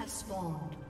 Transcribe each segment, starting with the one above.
has spawned.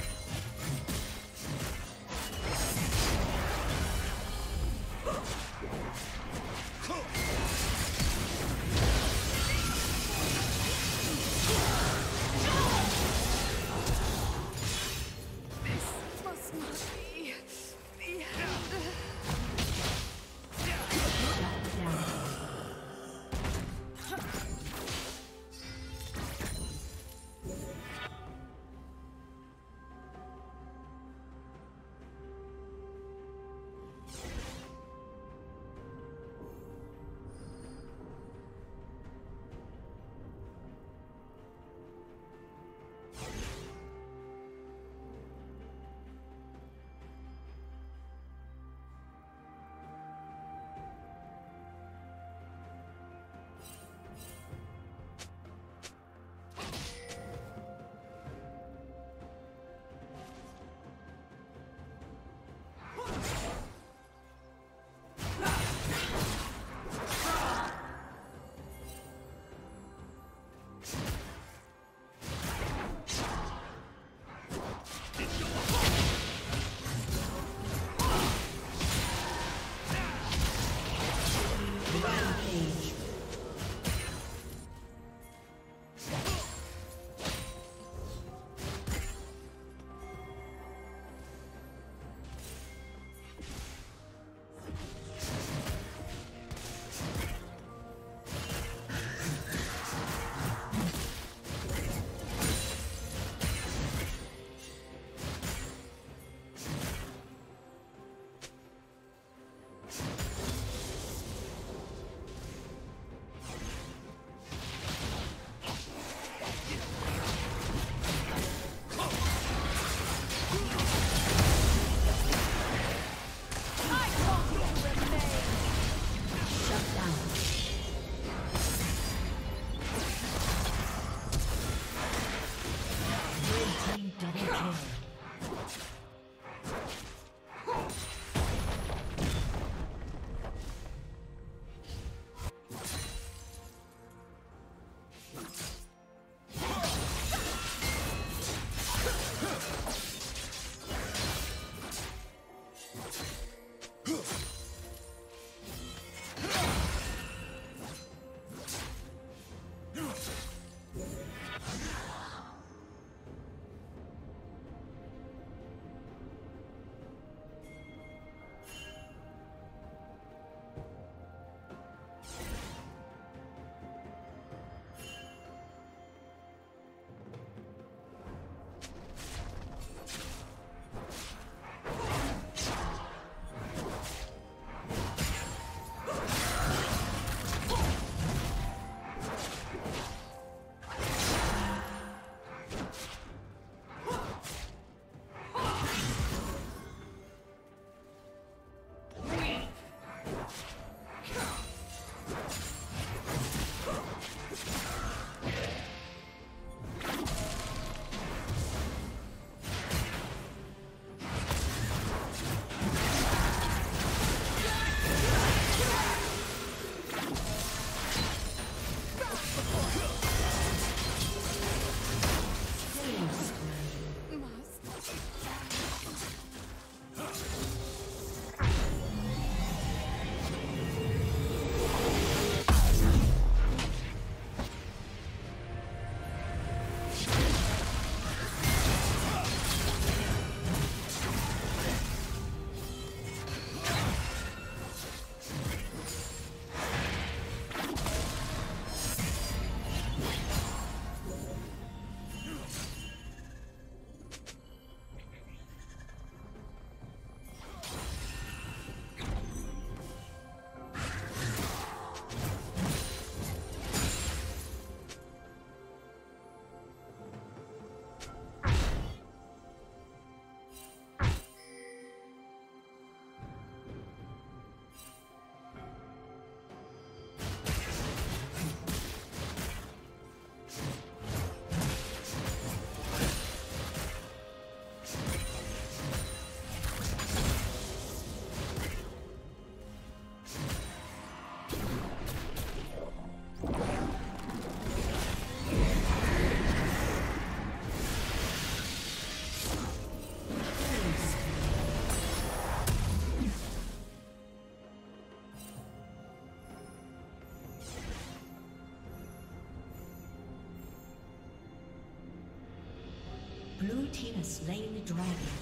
Slain the dragon.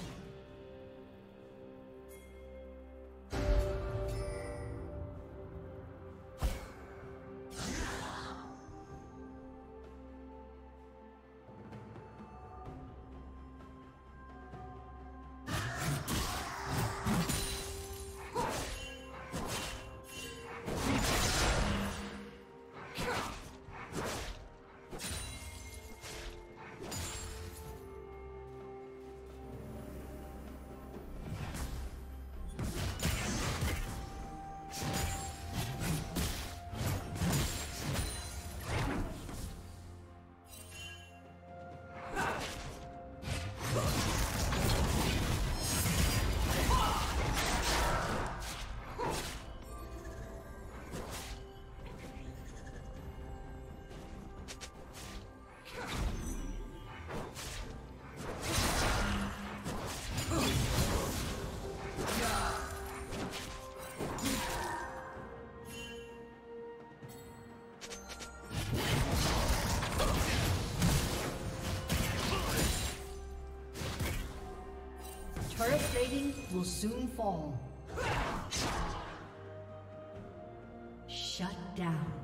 Plating will soon fall. Shut down.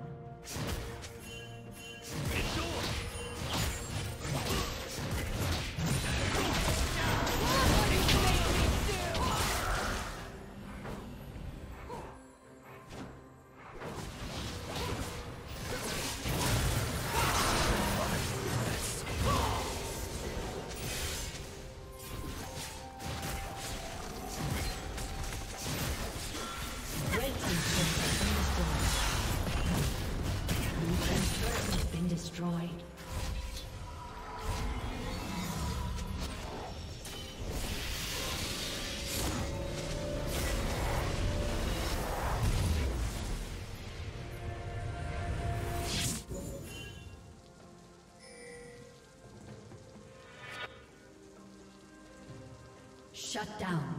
Shut down.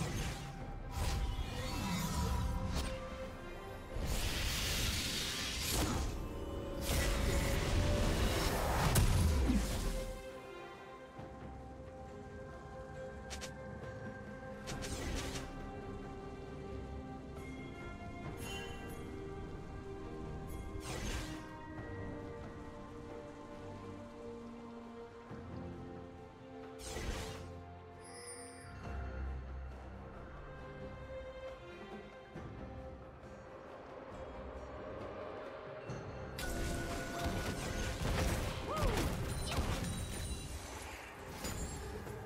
Thank you.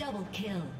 Double kill.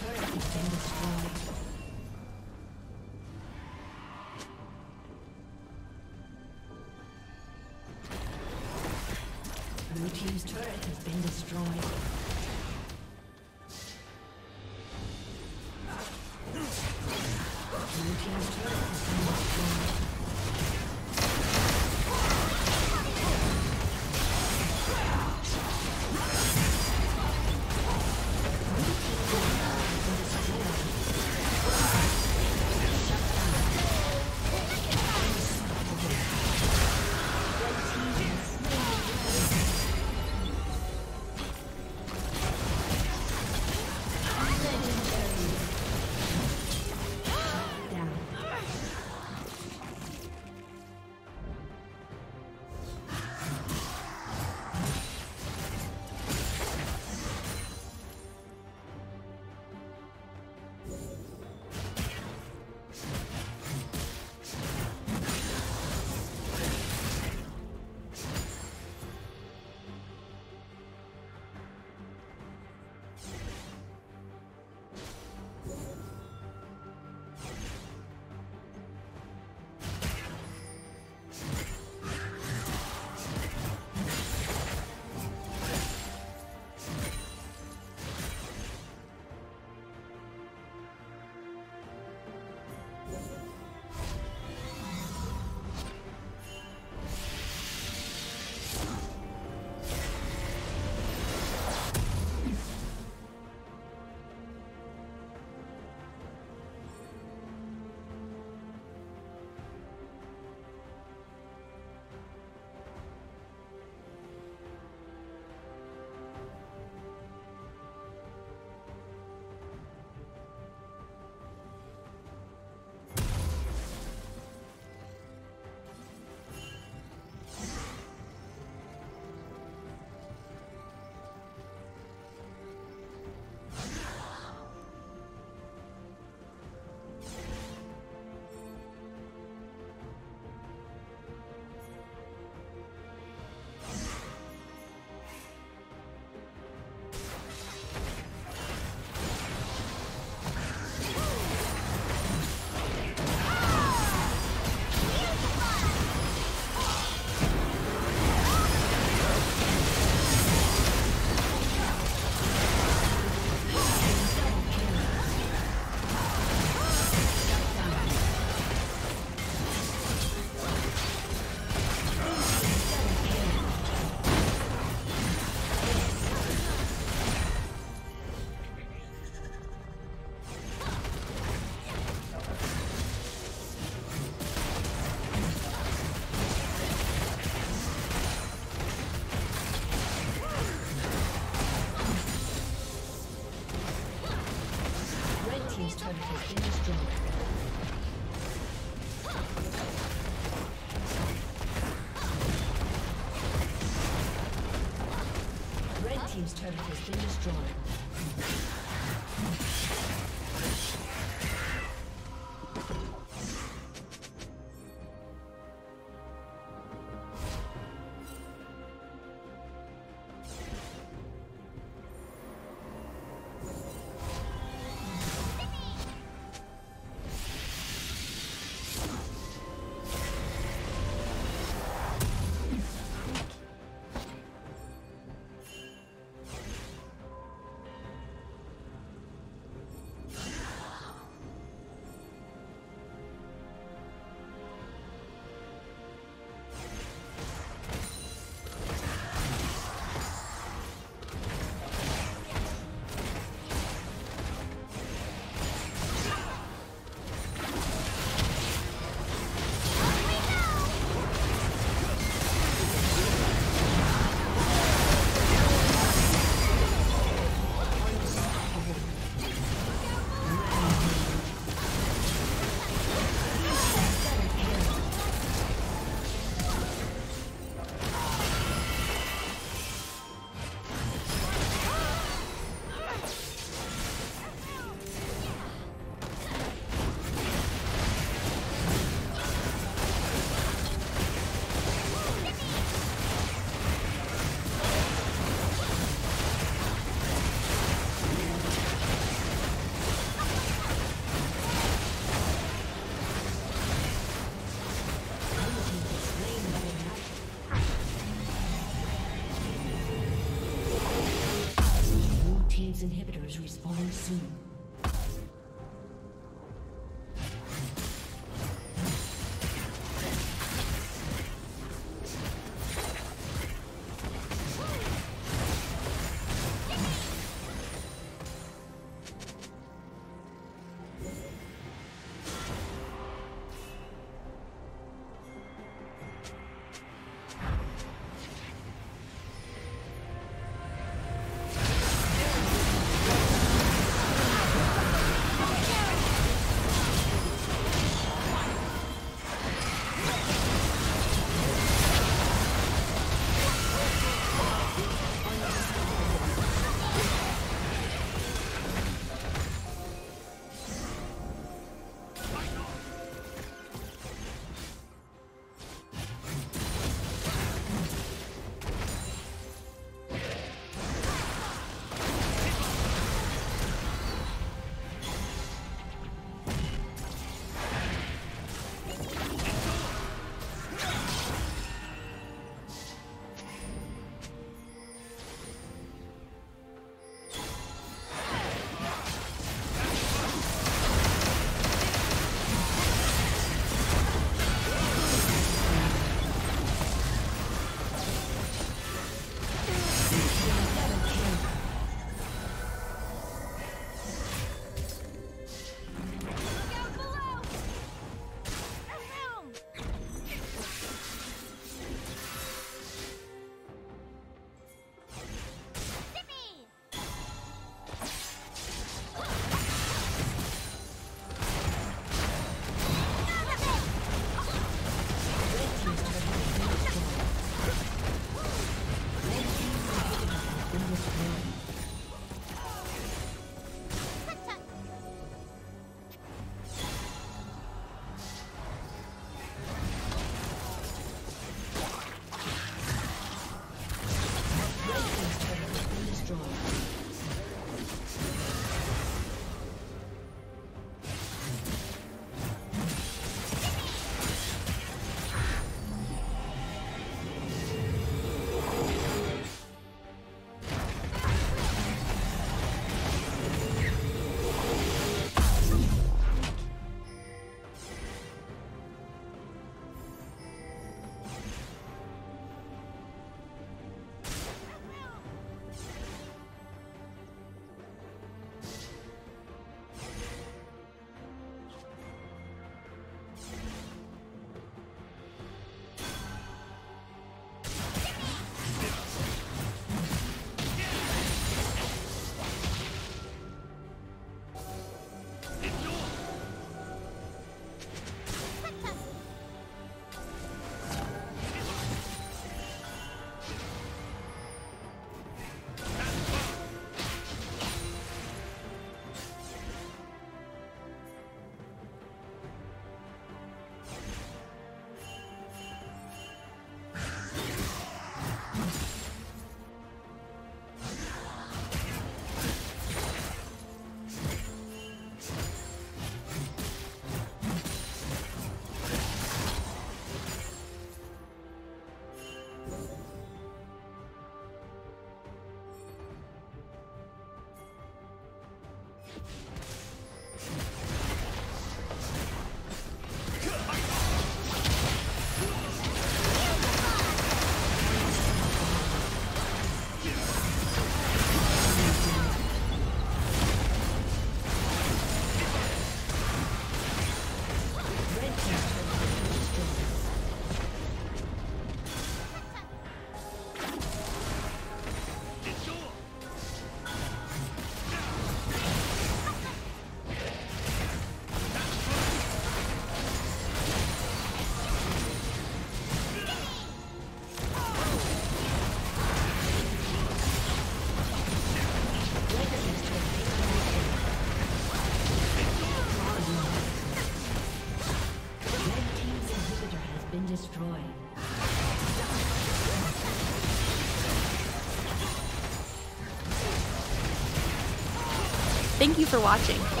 You for watching.